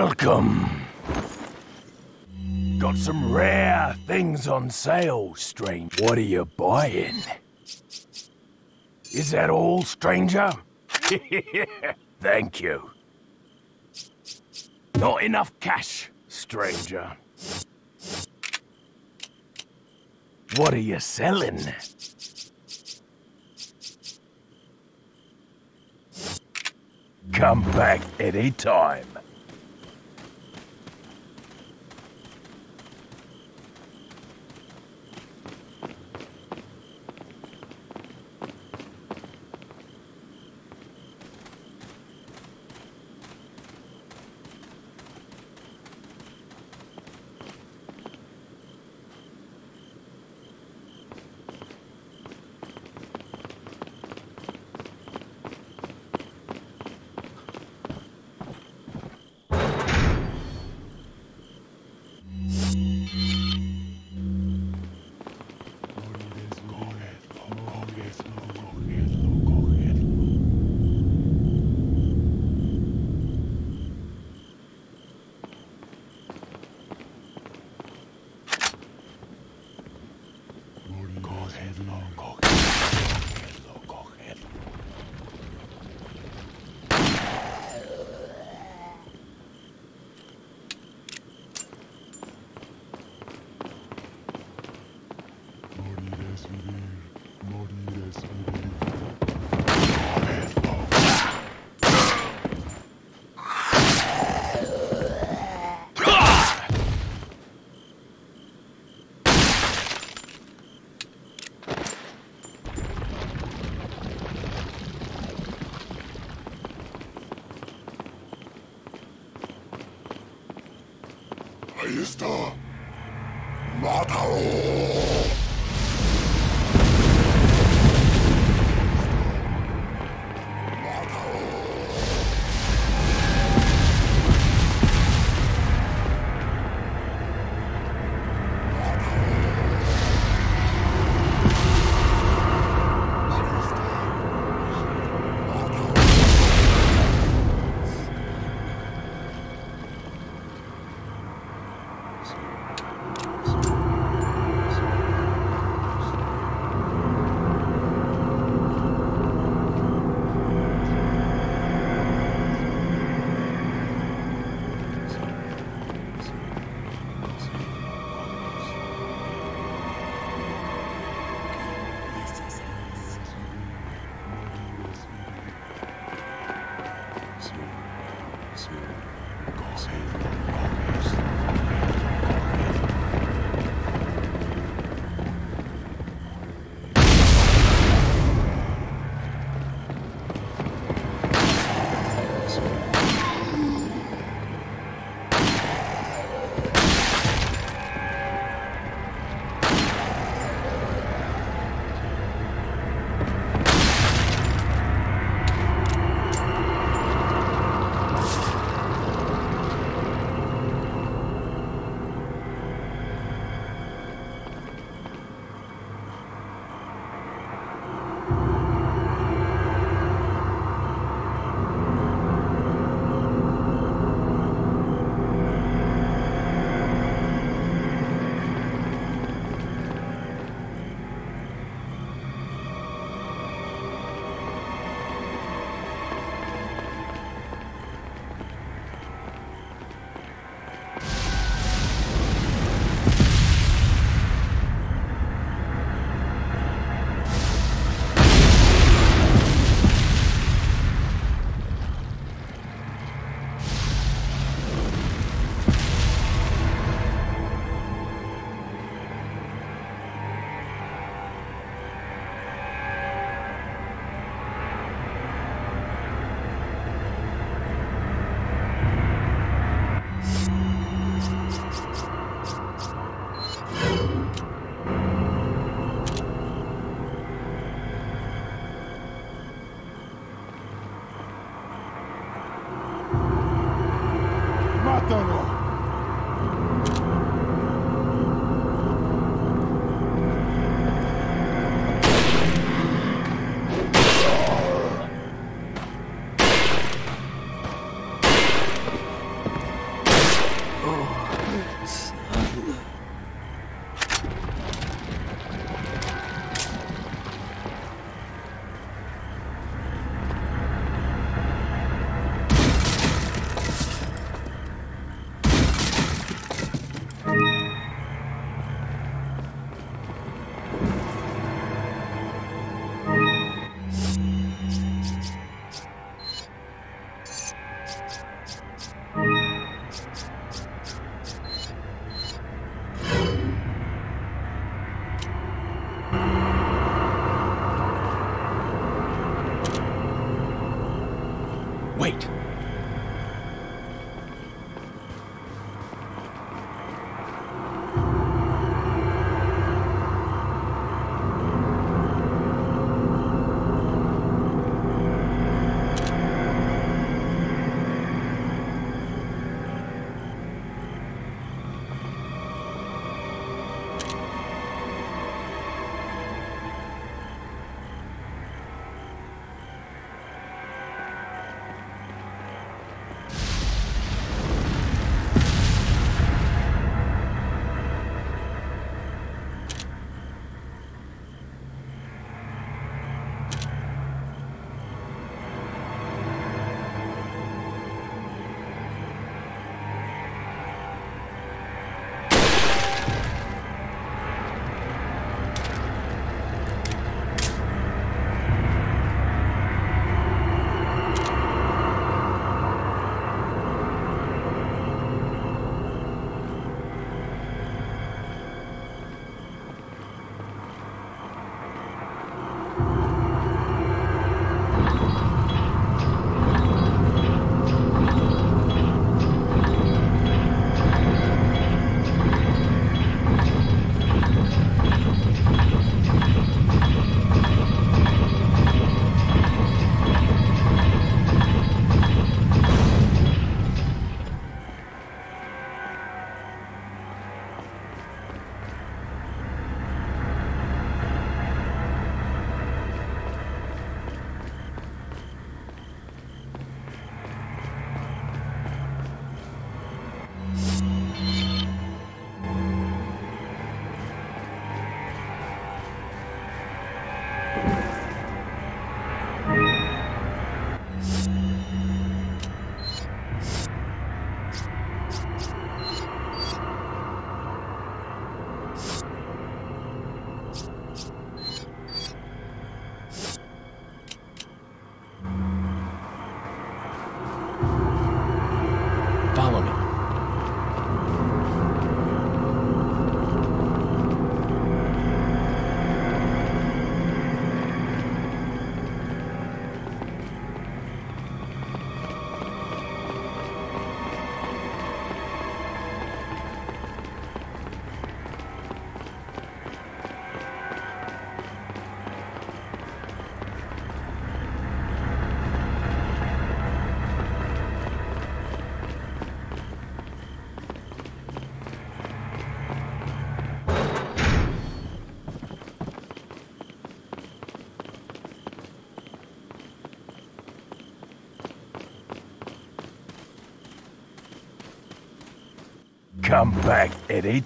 Welcome. Got some rare things on sale, stranger. What are you buying? Is that all, stranger? Thank you. Not enough cash, stranger. What are you selling? Come back anytime. Ahí está. ¡Mátalo! Wait! Come back any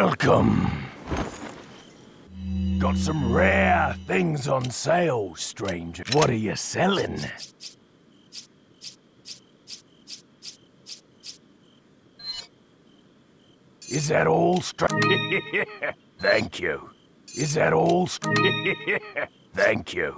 Welcome. Got some rare things on sale, stranger. What are you selling? Is that all, stranger? Thank you. Is that all, stranger? Thank you.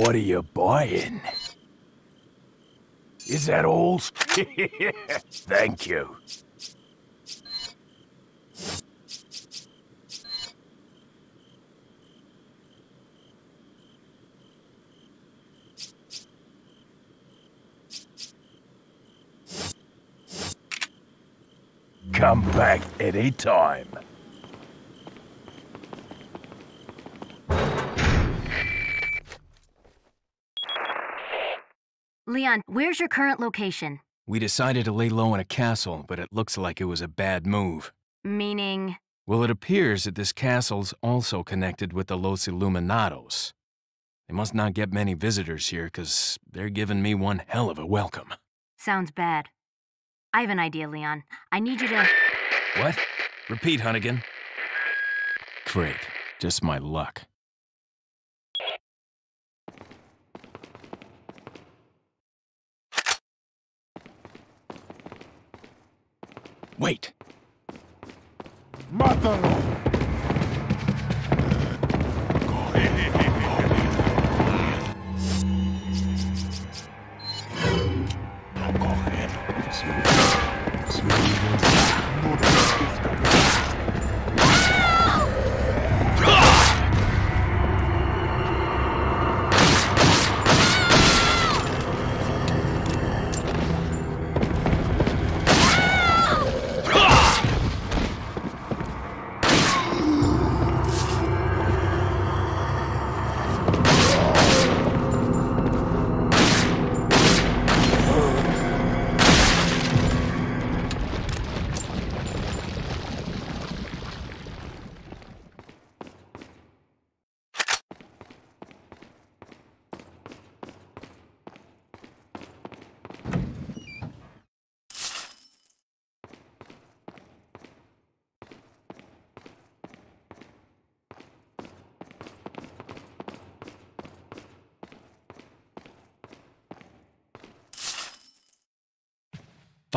What are you buying? Is that all? Thank you. Come back anytime. Leon, where's your current location? We decided to lay low in a castle, but it looks like it was a bad move. Meaning, Well, it appears that this castle's also connected with the Los Illuminados. They must not get many visitors here, because they're giving me one hell of a welcome. sounds bad. I have an idea, Leon. I need you to. What? Repeat, Hunnigan. Great. Just my luck. Wait. Mátalo.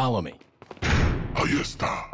Follow me. Ahí está.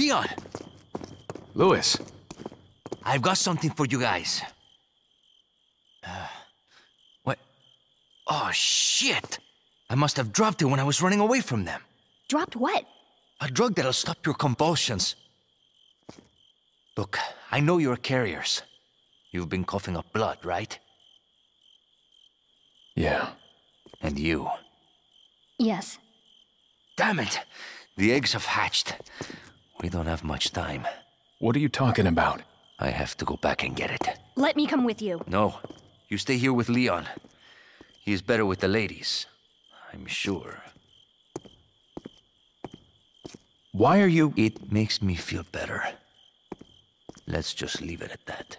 Leon, Luis, I've got something for you guys. Uh, what? Oh, shit! I must have dropped it when I was running away from them. Dropped what? A drug that'll stop your convulsions. Look, I know you're carriers. You've been coughing up blood, right? yeah. And you. Yes. Damn it! The eggs have hatched. We don't have much time. What are you talking about? I have to go back and get it. Let me come with you. No, you stay here with Leon. He is better with the ladies. I'm sure. Why are you... It makes me feel better. Let's just leave it at that.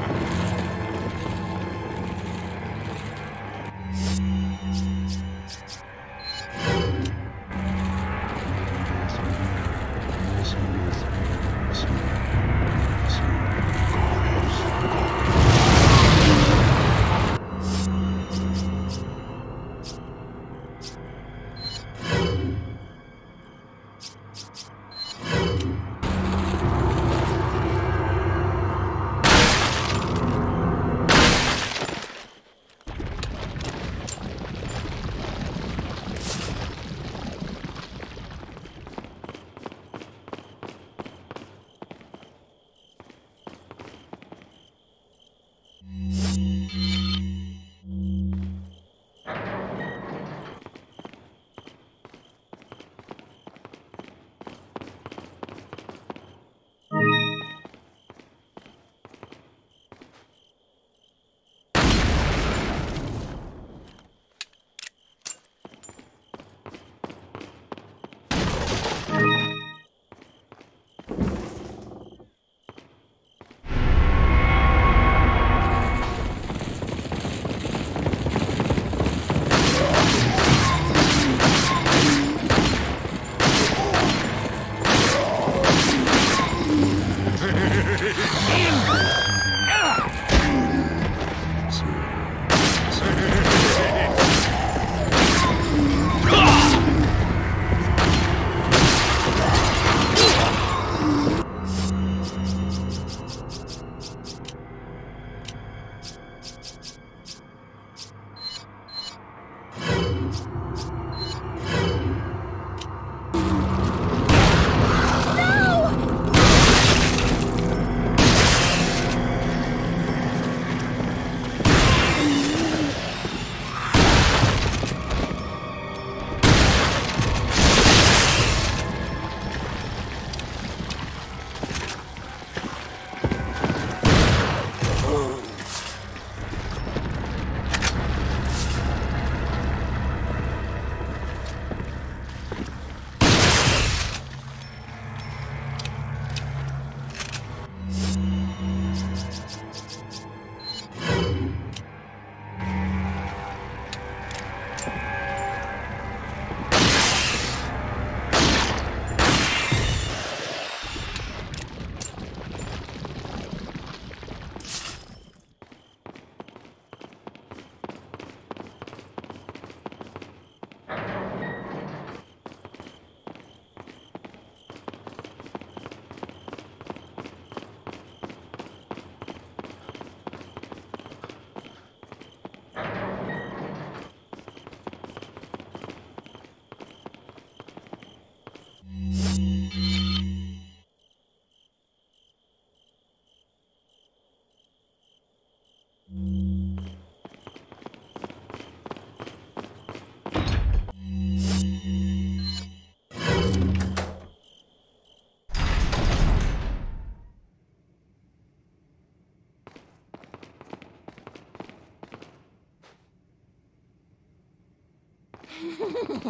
I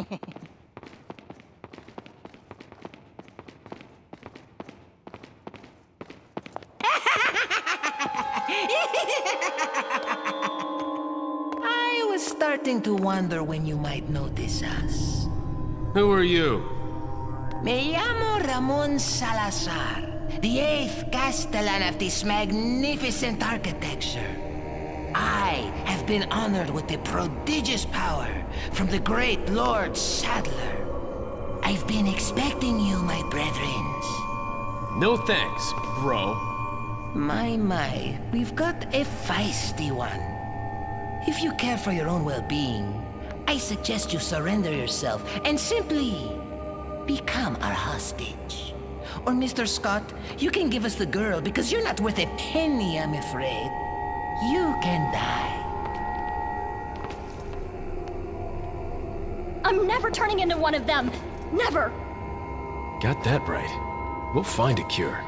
was starting to wonder when you might notice us. Who are you? Me llamo Ramon Salazar, the eighth Castellan of this magnificent architecture. I have been honored with the prodigious power from the great Lord Saddler. I've been expecting you, my brethrens. No thanks, bro. My, my, we've got a feisty one. If you care for your own well-being, I suggest you surrender yourself and simply become our hostage. Or Mr. Scott, you can give us the girl because you're not worth a penny, I'm afraid. You can die. I'm never turning into one of them. Never. Got that right. We'll find a cure.